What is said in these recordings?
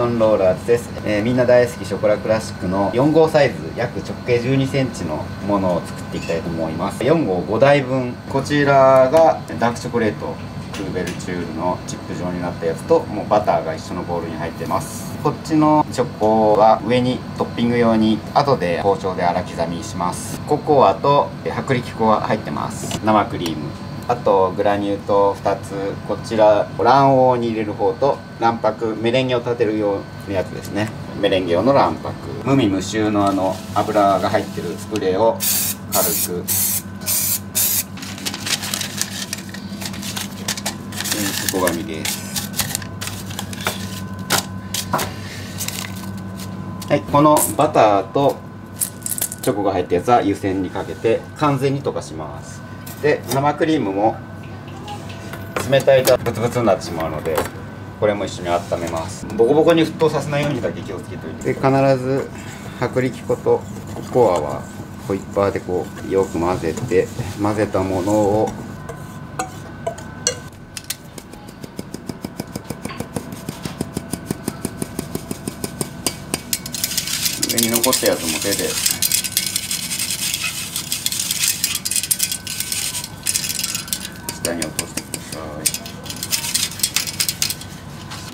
ソンローラーズです、えーみんな大好きショコラクラシックの4号サイズ約直径1 2センチのものを作っていきたいと思います。4号5台分。こちらがダークチョコレートクーベルチュールのチップ状になったやつともうバターが一緒のボウルに入ってます。こっちのチョコは上にトッピング用に後で包丁で粗刻みします。ココアと薄力粉が入ってます。生クリーム。あとグラニュー糖2つこちら卵黄に入れる方と卵白メレンゲを立てる用のやつですね。メレンゲ用の卵白。無味無臭のあの油が入ってるスプレーを軽く。チョコ紙です。はいこのバターとチョコが入ったやつは湯煎にかけて完全に溶かします。で生クリームも冷たいとブツブツになってしまうのでこれも一緒に温めます。ボコボコに沸騰させないようにだけ気をつけておいてで必ず薄力粉とココアはホイッパーでこうよく混ぜて混ぜたものを上に残ったやつも手で下に落としてくださ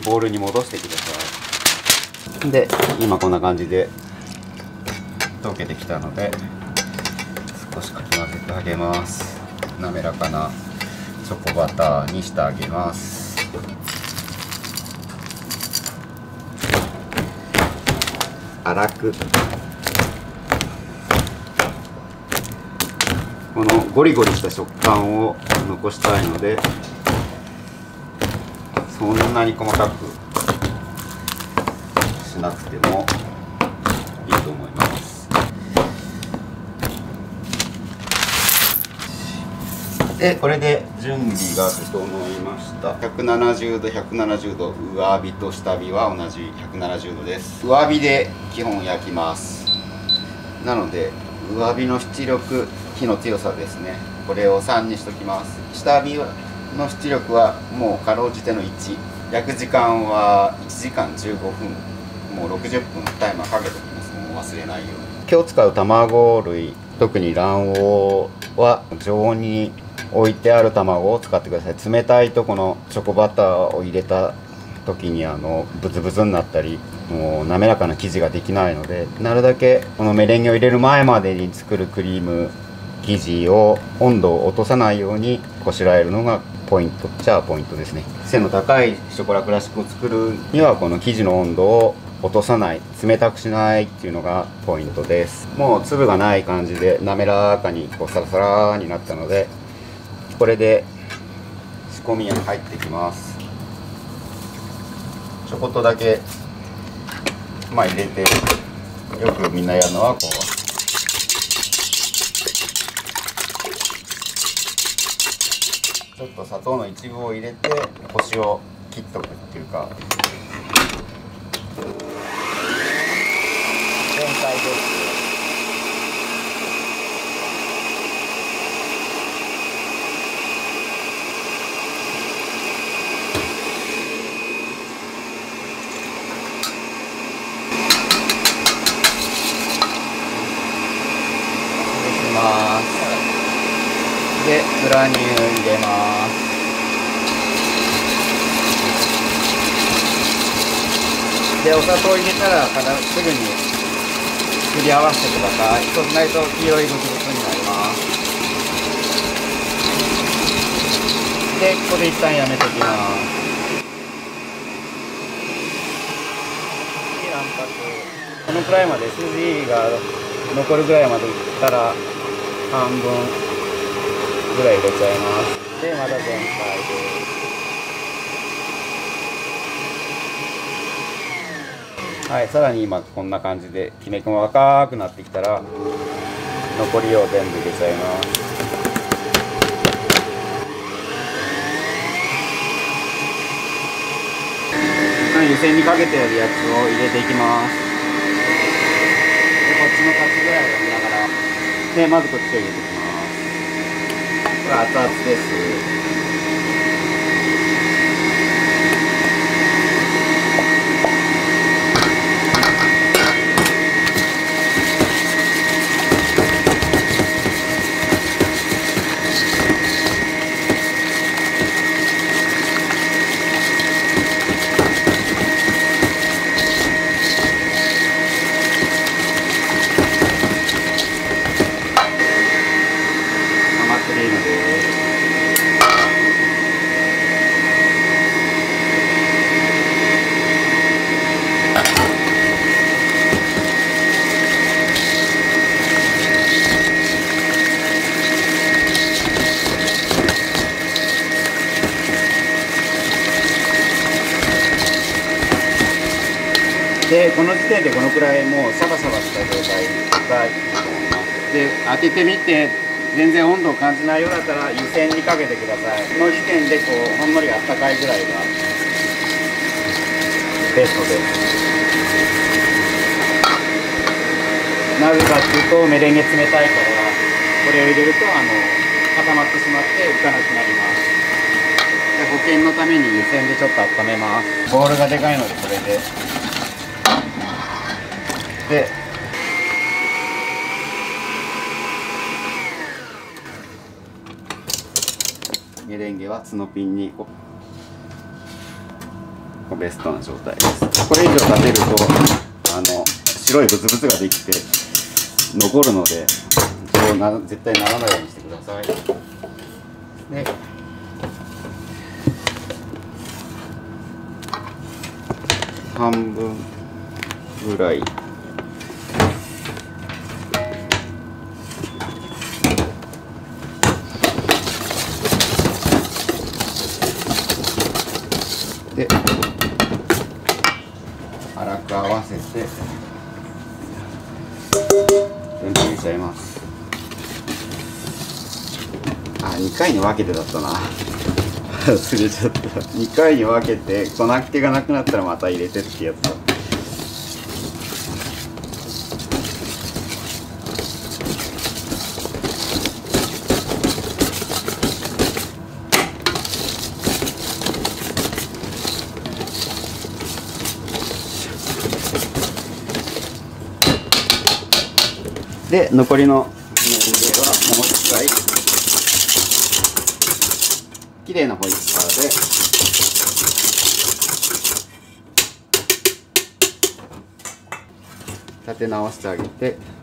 い。ボウルに戻してください。で今こんな感じで溶けてきたので少しかき混ぜてあげます。滑らかなチョコバターにしてあげます。粗く。このゴリゴリした食感を残したいのでそんなに細かくしなくてもいいと思います。でこれで準備が整いました。170度170度上火と下火は同じ170度です。上火で基本焼きます。なので上火の出力火の強さですね。これを3にしときます。下火の出力はもうかろうじての1焼く時間は1時間15分。もう60分タイマーかけておきます。もう忘れないように。今日使う卵類特に卵黄は常温に置いてある卵を使ってください。冷たいとこのチョコバターを入れた時にあのブツブツになったりもう滑らかな生地ができないのでなるだけこのメレンゲを入れる前までに作るクリーム生地を温度を落とさないようにこしらえるのがポイントっちゃポイントですね背の高いショコラクラシックを作るにはこの生地の温度を落とさない冷たくしないっていうのがポイントです。もう粒がない感じで滑らかにこうサラサラになったのでこれで仕込みに入ってきます。ちょこっとだけまあ入れてよくみんなやるのはこうちょっと砂糖の一部を入れて星を切っとくっていうか全体ですますでグラニュー入れますでお砂糖入れたら必ずすぐにすり合わせてくださいそうしないと黄色いブツブツになります。でここで一旦やめときます。卵白このくらいまで筋が残るぐらいまでいったら半分ぐらい入れちゃいます。でまた全体で。すはいさらに今こんな感じできめ細かくなってきたら残りを全部入れちゃいます。湯煎にかけてあるやつを入れていきます。でこっちのカツぐらいを見ながら。でまずこっちを入れていきますこれ熱々です。この時点でこのくらいもうシャバシャバした状態がいいと思いますで開けてみて全然温度を感じないようだったら湯煎にかけてくださいこの時点でこうほんのりあったかいぐらいがベストですなぜかっていうとメレンゲ冷たいからこれを入れるとあの固まってしまって浮かなくなります。で保険のために湯煎でちょっと温めます。ボールがでかいのでこれで。で。メレンゲは角ピンにベストな状態です。これ以上立てるとあの白いブツブツができて残るのでそうな絶対ならないようにしてください。で半分ぐらいで粗く合わせて全部入れちゃいますあ2回に分けてだったな。忘れちゃった。2回に分けて粉気がなくなったらまた入れてってやつだ。で残りのメレンゲはもう一回綺麗なホイッパーで立て直してあげて。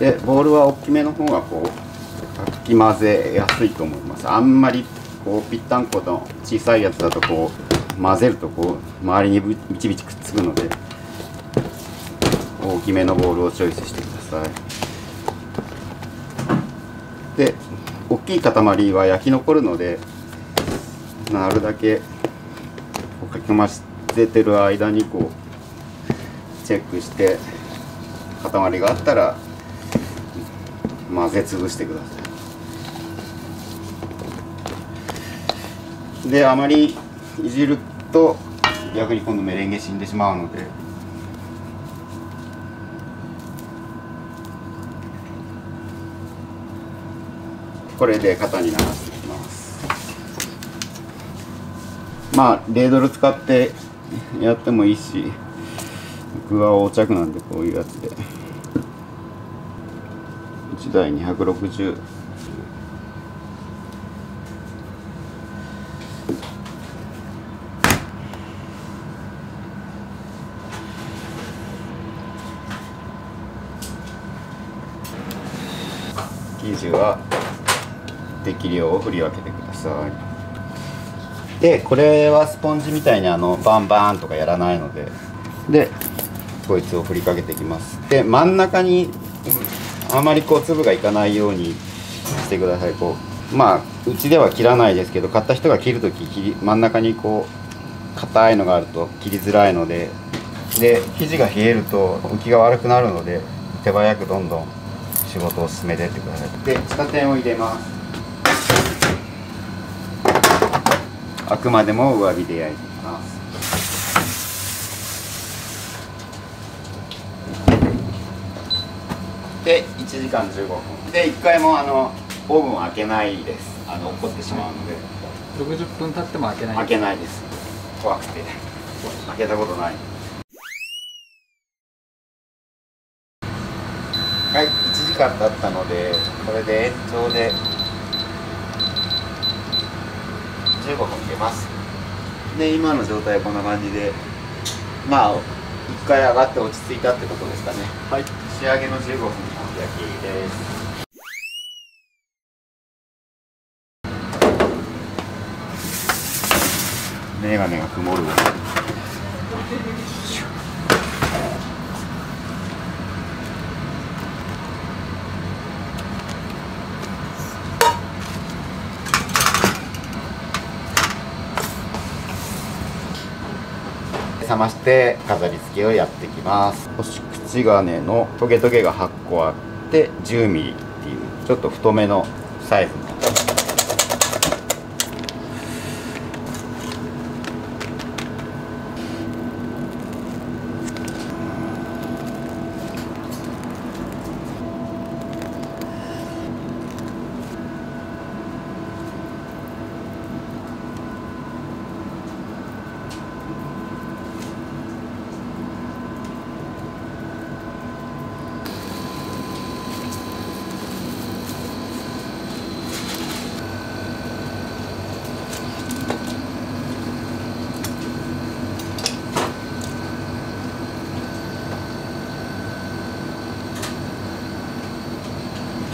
でボールは大きめの方がこうかき混ぜやすいと思います。あんまりこうぴったんこの小さいやつだとこう混ぜるとこう周りにビチビチくっつくので大きめのボールをチョイスしてください。で大きい塊は焼き残るのでなるだけかき混ぜてる間にこうチェックして塊があったら混ぜ潰してください。であまりいじると逆に今度メレンゲ死んでしまうので。これで型に流していきます。まあレードル使ってやってもいいし僕は横着なんでこういうやつで。1台260生地は適量を振り分けてください。でこれはスポンジみたいにあのバンバンとかやらないのででこいつを振りかけていきます。で真ん中にあまりこう粒がいかないようにしてください。こうまあうちでは切らないですけど買った人が切る時切り真ん中にこう硬いのがあると切りづらいのでで生地が冷えると浮きが悪くなるので手早くどんどん仕事を進めていってください。で下点を入れます。あくまでも上火で焼いていきますで1時間15分。で1回もあのオーブンを開けないです。あの怒ってしまうので。60分経っても開けない。開けないです。怖くて。開けたことない。はい1時間経ったのでこれで延長で15分入れます。で今の状態はこんな感じでまあ1回上がって落ち着いたってことですかね。はい。仕上げの15分きですメガネが曇るわ。冷まして飾り付けをやっていきます星口金のトゲトゲが8個あって10ミリっていうちょっと太めのサイズの。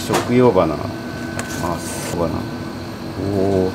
食用花。あそうかな。おお